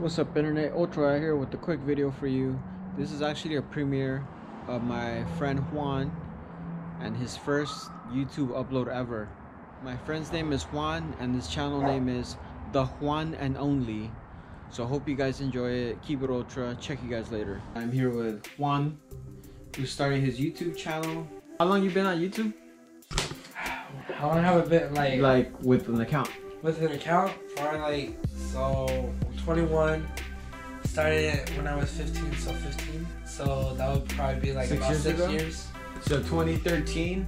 What's up internet? Ultra right here with a quick video for you. This is actually a premiere of my friend Juan and his first YouTube upload ever. My friend's name is Juan and his channel name is The Juan and Only. So I hope you guys enjoy it. Keep it ultra. Check you guys later. I'm here with Juan who's starting his YouTube channel. How long you been on YouTube? How long have I been like Like with an account. with an account for like so 21 started it when I was 15 so 15 so that would probably be like Six about years six ago? years. So 2013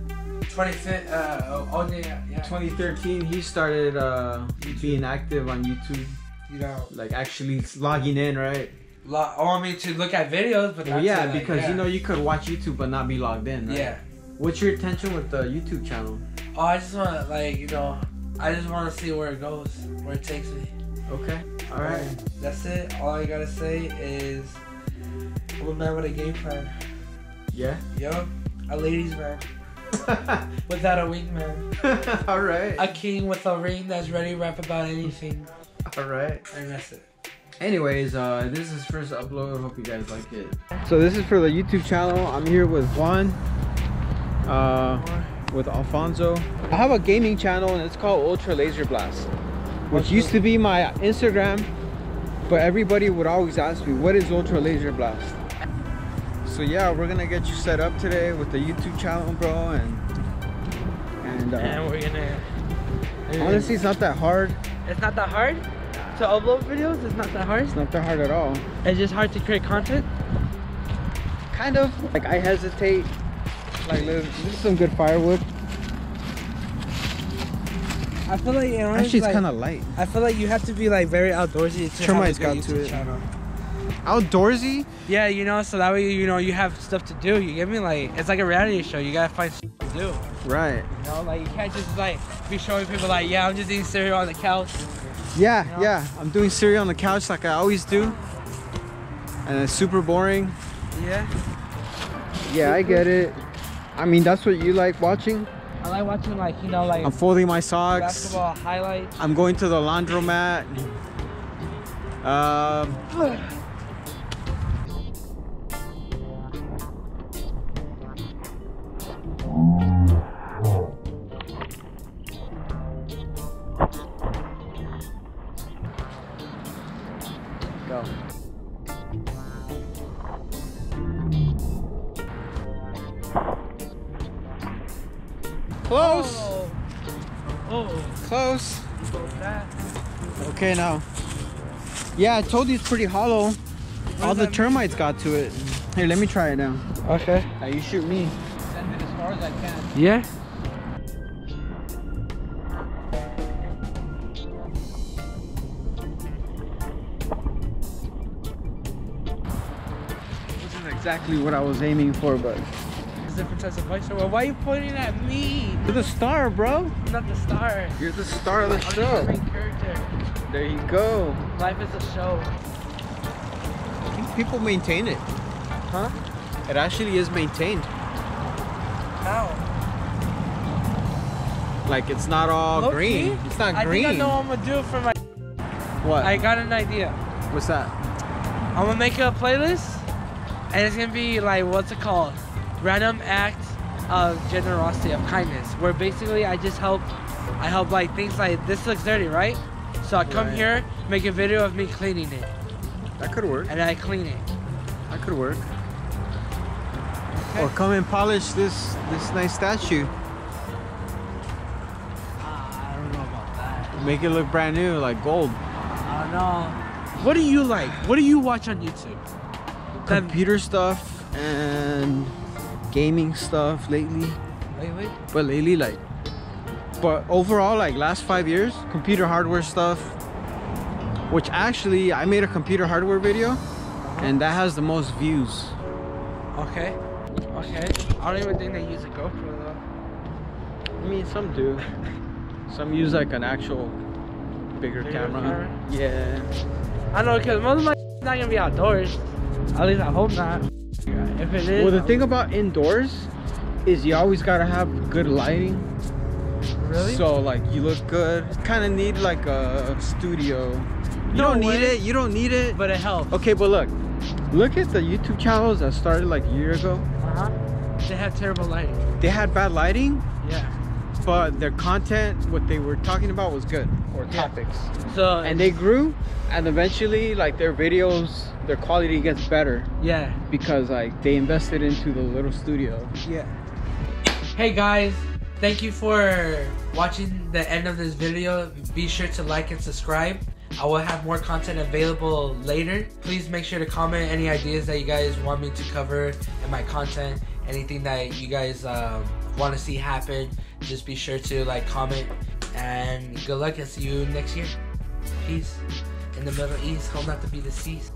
25 uh oh, oh yeah yeah. 2013 he started uh being active on youtube. You know. Like actually logging in right? Lo- oh I mean to look at videos but well, yeah to, like, because yeah. you know you could watch youtube but not be logged in right? yeah. What's your intention with the youtube channel? Oh I just want to like you know I just want to see where it goes where it takes me okay all right. That's it. All I gotta say is I'm a man with a game plan. Yeah? Yo a ladies man. Without a wingman all right. A king with a ring that's ready to rap about anything. all right. And that's it. anyways uh this is first upload. Hope you guys like it. So this is for the youtube channel. I'm here with juan uh with alfonso. I have a gaming channel and it's called ultra laser blast which used to be my instagram but everybody would always ask me what is ultra laser blast so yeah we're gonna get you set up today with the youtube channel bro and and, uh, And we're gonna. honestly it's not that hard it's not that hard to upload videos. It's not that hard. it's not that hard at all It's just hard to create content. kind of like i hesitate like this is some good firewood I feel like you know, actually it's like, kind of light I feel like you have to be like very outdoorsy to Termites have a got good to YouTube it. channel. outdoorsy Yeah, you know, so that way you know you have stuff to do. You get me? Like it's like a reality show. You gotta find stuff to do. right You know, like you can't just like be showing people like, yeah, I'm just eating cereal on the couch. yeah You know? yeah i'm doing cereal on the couch like i always do and it's super boring Yeah. yeah i get it i mean that's what you like watching I like watching like you know like i'm folding my socks. basketball highlights. i'm going to the laundromat. Um go close Oh. Oh. close. Okay, now. Yeah, I told you it's pretty hollow. All the termites got to it. Here, let me try it now. Okay. Now you shoot me. Send it as far as I can. Yeah. This is exactly what I was aiming for, but There's different types of voice. Well, why are you pointing at me? you're the star, bro. I'm not the star. You're the star of the I'm just a show. main character. There you go. Life is a show. I think people maintain it. Huh? It actually is maintained. How? Like it's not all Low-key? green. It's not I green. think I know what I'm gonna do for my. What? I got an idea. What's that? I'm gonna make a playlist, and it's gonna be like what's it called? Random acts of generosity, of kindness, where basically I just help. I help like things like this looks dirty, right? So I come Right. here, make a video of me cleaning it, That could work. and I clean it. That could work. Okay. Or come and polish this this nice statue. Ah, I don't know about that. Make it look brand new, like gold. I don't know. What do you like? What do you watch on YouTube? Computer stuff and gaming stuff lately. Wait, wait. But lately, like, but overall, like last five years, computer hardware stuff. Which actually, I made a computer hardware video, uh-huh. and that has the most views. Okay. Okay. I don't even think they use a GoPro though. I mean, some do. Some use like an actual bigger Bigger camera. camera? Yeah. I know, cause most of my not gonna be outdoors. At least I hope not. If it is, Well, the thing about indoors is you always gotta have good lighting. really? So like you look good. Kind of need like a studio You No don't need way. it. You don't need it. But it helps. Okay, but look, look at the YouTube channels that started like a year ago. Uh-huh. They had terrible lighting. They had bad lighting, Yeah. but their content, what they were talking about, was good or topics. So And they grew, and eventually, like their videos, their quality gets better yeah. because like they invested into the little studio. Yeah. Hey guys, thank you for watching the end of this video. Be sure to like and subscribe. I will have more content available later. Please make sure to comment any ideas that you guys want me to cover in my content. Anything that you guys um, want to see happen, just be sure to like, comment, and good luck and see you next year. Peace. In the Middle East, home not to be deceased.